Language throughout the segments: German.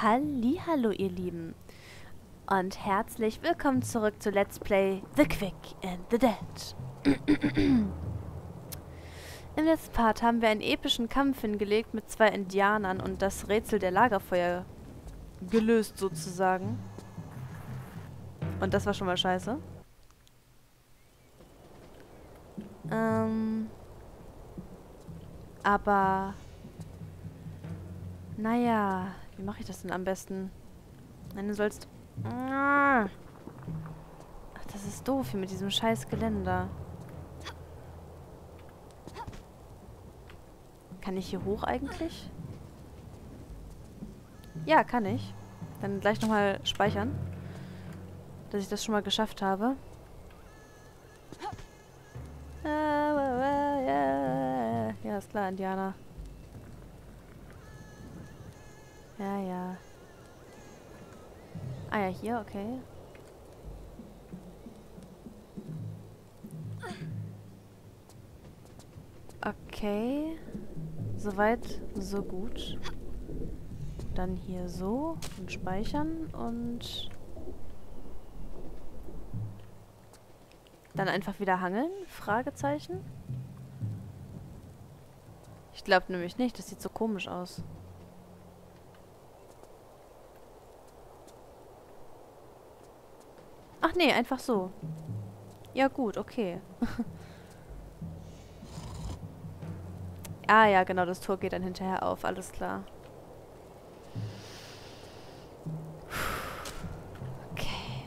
Hallo, ihr Lieben und herzlich willkommen zurück zu Let's Play The Quick and the Dead. Im letzten Part haben wir einen epischen Kampf hingelegt mit zwei Indianern und das Rätsel der Lagerfeuer gelöst sozusagen. Und das war schon mal scheiße. Ähm, aber naja, wie mache ich das denn am besten? Nein, du sollst... Ach, das ist doof hier mit diesem scheiß Geländer. Kann ich hier hoch eigentlich? Ja, kann ich. Dann gleich nochmal speichern. Dass ich das schon mal geschafft habe. Ja, ist klar, Indianer. Ja, ja. Ah ja, hier, okay. Okay. Soweit, so gut. Dann hier so und speichern und dann einfach wieder hangeln? Fragezeichen? Ich glaube nämlich nicht, das sieht so komisch aus. Ach nee, einfach so. Ja gut, okay. ah ja, genau, das Tor geht dann hinterher auf, alles klar. Okay.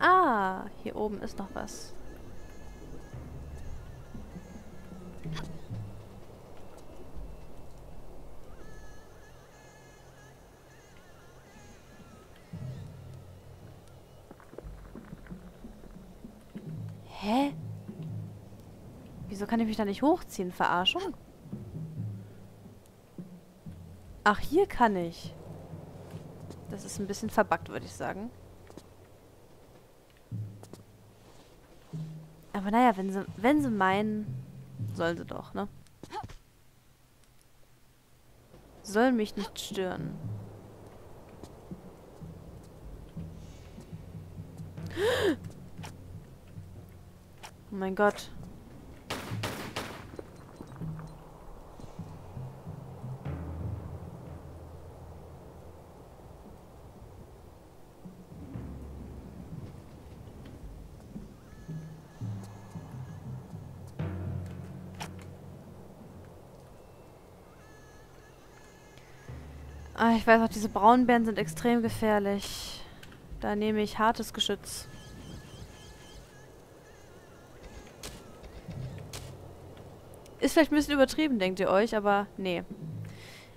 Ah, hier oben ist noch was. Hä? Wieso kann ich mich da nicht hochziehen? Verarschung? Ach, hier kann ich. Das ist ein bisschen verbuggt, würde ich sagen. Aber naja, wenn sie, wenn sie meinen, sollen sie doch, ne? Sollen mich nicht stören. Oh mein Gott. Ah, ich weiß auch, diese Braunbären sind extrem gefährlich. Da nehme ich hartes Geschütz. Ist vielleicht ein bisschen übertrieben, denkt ihr euch, aber nee.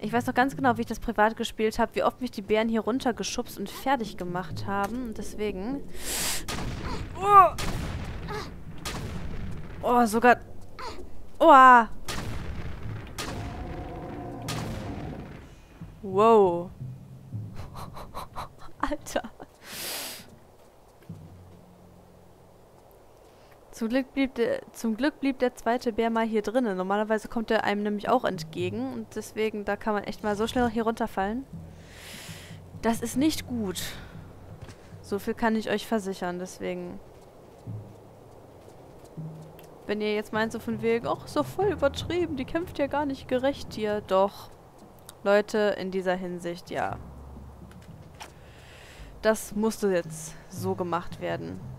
Ich weiß noch ganz genau, wie ich das privat gespielt habe, wie oft mich die Bären hier runtergeschubst und fertig gemacht haben. Und deswegen... Oh, oh sogar... Oh! Wow. Alter. Zum Glück, blieb der, zum Glück blieb der zweite Bär mal hier drinnen. Normalerweise kommt er einem nämlich auch entgegen. Und deswegen, da kann man echt mal so schnell hier runterfallen. Das ist nicht gut. So viel kann ich euch versichern, deswegen... Wenn ihr jetzt meint, so von wegen, ach, so voll übertrieben, die kämpft ja gar nicht gerecht hier. Doch. Leute, in dieser Hinsicht, ja. Das musste jetzt so gemacht werden.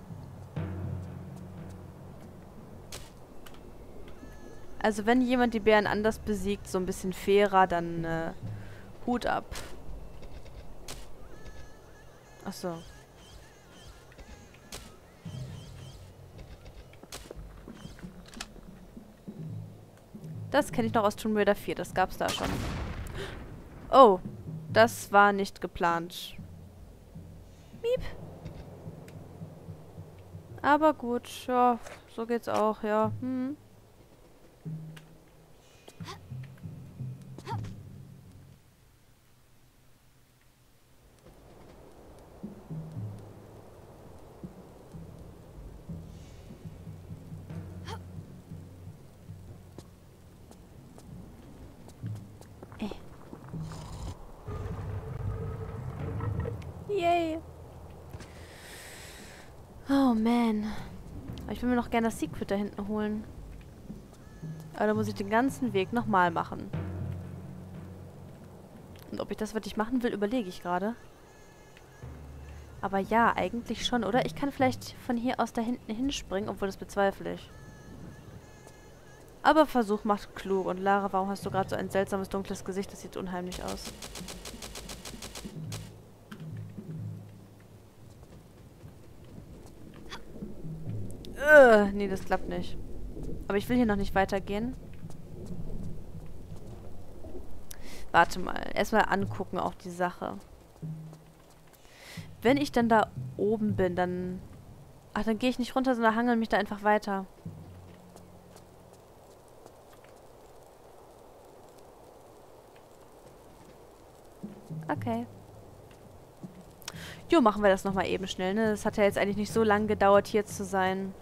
Also wenn jemand die Bären anders besiegt, so ein bisschen fairer, dann äh, Hut ab. Achso. Das kenne ich noch aus Tomb Raider 4, das gab's da schon. Oh, das war nicht geplant. Miep. Aber gut, ja, so geht's auch, ja. Hm. Aber ich will mir noch gerne das Secret da hinten holen. Aber da muss ich den ganzen Weg nochmal machen. Und ob ich das wirklich machen will, überlege ich gerade. Aber ja, eigentlich schon, oder? Ich kann vielleicht von hier aus da hinten hinspringen, obwohl das bezweifle ich. Aber Versuch macht klug. Und Lara, warum hast du gerade so ein seltsames dunkles Gesicht? Das sieht unheimlich aus. Äh, nee, das klappt nicht. Aber ich will hier noch nicht weitergehen. Warte mal. Erstmal angucken auch die Sache. Wenn ich dann da oben bin, dann... Ach, dann gehe ich nicht runter, sondern hangel mich da einfach weiter. Okay. Jo, machen wir das nochmal eben schnell, ne? Das hat ja jetzt eigentlich nicht so lange gedauert, hier zu sein.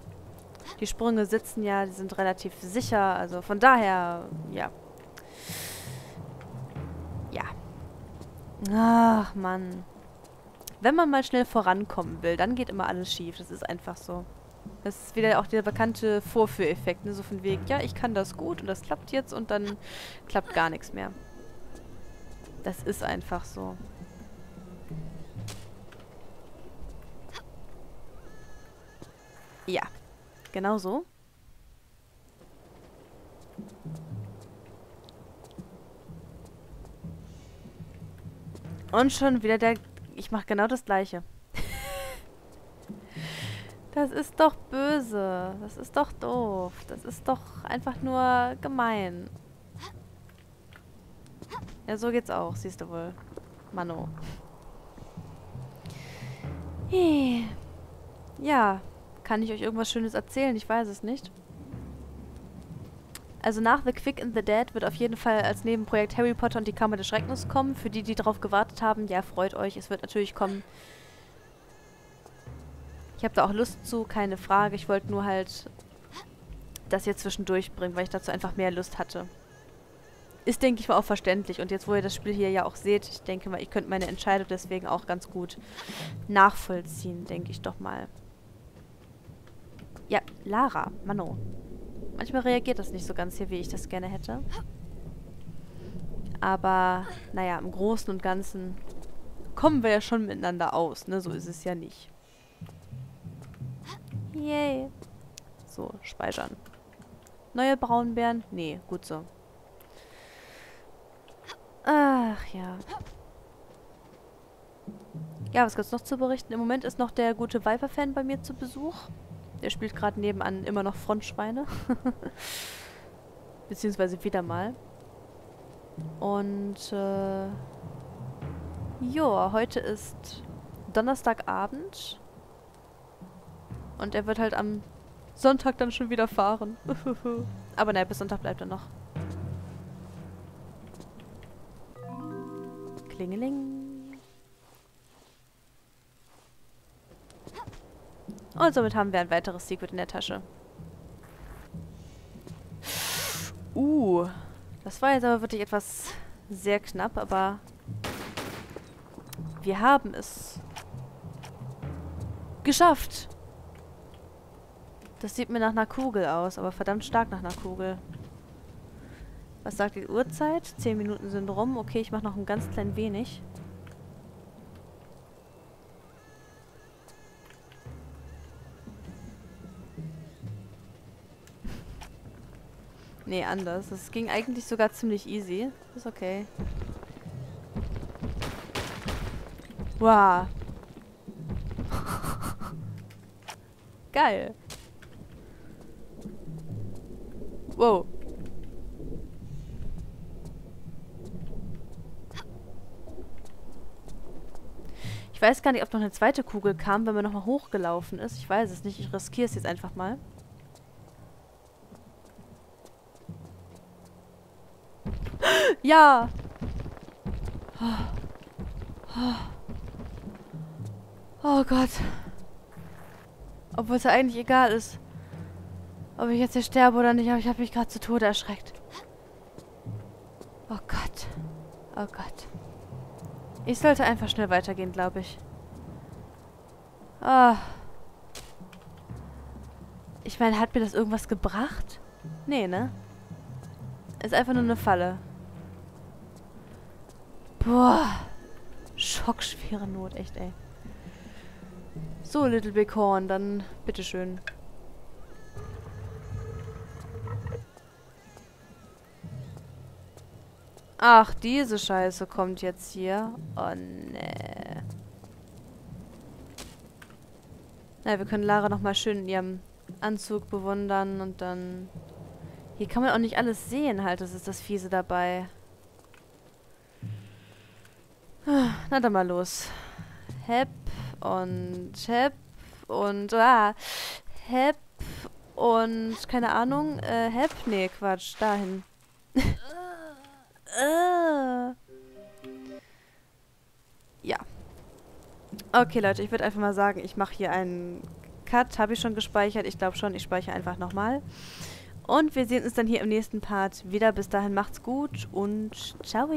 Die Sprünge sitzen ja, die sind relativ sicher, also von daher, ja. Ja. Ach, Mann. Wenn man mal schnell vorankommen will, dann geht immer alles schief. Das ist einfach so. Das ist wieder auch der bekannte Vorführeffekt, ne? So von wegen, ja, ich kann das gut und das klappt jetzt und dann klappt gar nichts mehr. Das ist einfach so. Genau so. Und schon wieder der... Ich mache genau das gleiche. das ist doch böse. Das ist doch doof. Das ist doch einfach nur gemein. Ja, so geht's auch, siehst du wohl. Mano. Ja, kann ich euch irgendwas Schönes erzählen? Ich weiß es nicht. Also nach The Quick and the Dead wird auf jeden Fall als Nebenprojekt Harry Potter und die Kammer des Schreckens kommen. Für die, die darauf gewartet haben, ja, freut euch. Es wird natürlich kommen. Ich habe da auch Lust zu, keine Frage. Ich wollte nur halt das hier zwischendurch bringen, weil ich dazu einfach mehr Lust hatte. Ist, denke ich mal, auch verständlich. Und jetzt, wo ihr das Spiel hier ja auch seht, ich denke mal, ich könnt meine Entscheidung deswegen auch ganz gut nachvollziehen, denke ich doch mal. Lara, Mano. Manchmal reagiert das nicht so ganz hier, wie ich das gerne hätte. Aber, naja, im Großen und Ganzen kommen wir ja schon miteinander aus, ne? So ist es ja nicht. Yay. So, speichern. Neue Braunbären? Nee, gut so. Ach ja. Ja, was gibt's noch zu berichten? Im Moment ist noch der gute Viper-Fan bei mir zu Besuch. Der spielt gerade nebenan immer noch Frontschweine. Beziehungsweise wieder mal. Und, äh... Joa, heute ist Donnerstagabend. Und er wird halt am Sonntag dann schon wieder fahren. Aber naja, bis Sonntag bleibt er noch. Klingeling. Und somit haben wir ein weiteres Secret in der Tasche. Uh, das war jetzt aber wirklich etwas sehr knapp, aber wir haben es geschafft. Das sieht mir nach einer Kugel aus, aber verdammt stark nach einer Kugel. Was sagt die Uhrzeit? Zehn Minuten sind rum. Okay, ich mache noch ein ganz klein wenig. Nee, anders. Das ging eigentlich sogar ziemlich easy. Ist okay. Wow. Geil. Wow. Ich weiß gar nicht, ob noch eine zweite Kugel kam, wenn man nochmal hochgelaufen ist. Ich weiß es nicht. Ich riskiere es jetzt einfach mal. Ja! Oh Gott. Obwohl es ja eigentlich egal ist, ob ich jetzt hier sterbe oder nicht, aber ich habe mich gerade zu Tode erschreckt. Oh Gott. Oh Gott. Ich sollte einfach schnell weitergehen, glaube ich. Ah. Ich meine, hat mir das irgendwas gebracht? Nee, ne? Ist einfach nur eine Falle. Boah. Schockschwere Not, echt, ey. So, Little Big Horn, dann bitteschön. Ach, diese Scheiße kommt jetzt hier. Oh, nee. Na, wir können Lara nochmal schön in ihrem Anzug bewundern und dann... Hier kann man auch nicht alles sehen halt, das ist das Fiese dabei. Na dann mal los. Hep und Hep und... Ah, Hep und... Keine Ahnung. Äh, Hep? Nee, Quatsch. Dahin. äh. Ja. Okay, Leute, ich würde einfach mal sagen, ich mache hier einen Cut. Habe ich schon gespeichert? Ich glaube schon. Ich speichere einfach nochmal. Und wir sehen uns dann hier im nächsten Part wieder. Bis dahin macht's gut und ciao.